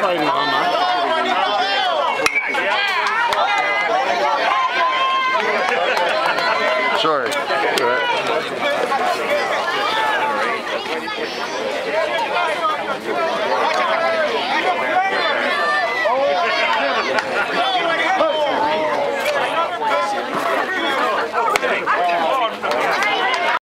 fighting Mama. Sorry.